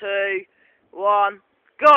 two, one, go!